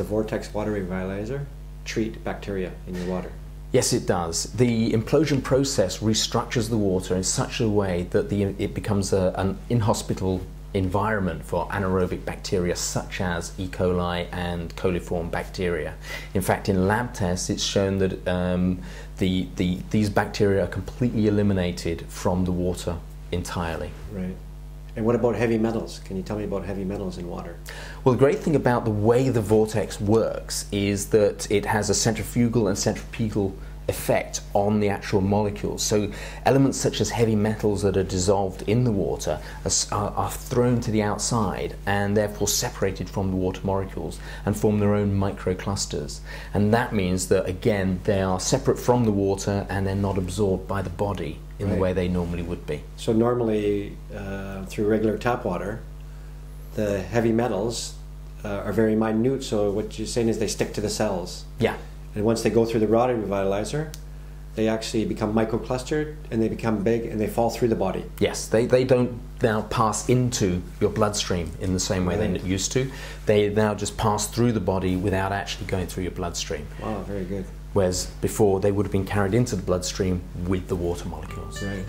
does a vortex water revitalizer treat bacteria in your water? Yes, it does. The implosion process restructures the water in such a way that the, it becomes a, an inhospitable environment for anaerobic bacteria such as E. coli and coliform bacteria. In fact, in lab tests, it's shown that um, the, the, these bacteria are completely eliminated from the water entirely. Right. And what about heavy metals? Can you tell me about heavy metals in water? Well, the great thing about the way the vortex works is that it has a centrifugal and centripetal effect on the actual molecules. So elements such as heavy metals that are dissolved in the water are, are, thrown to the outside and therefore separated from the water molecules and form their own microclusters. And that means that again they are separate from the water and they're not absorbed by the body in right. the way they normally would be. So normally uh, through regular tap water, the heavy metals uh, are very minute. So what you're saying is they stick to the cells. Yeah. And once they go through the rod revitalizer, they actually become microclustered and they become big and they fall through the body. Yes, they, they don't now pass into your bloodstream in the same way right. they used to. They now just pass through the body without actually going through your bloodstream. Wow, very good. Whereas before they would have been carried into the bloodstream with the water molecules. Right.